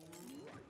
Right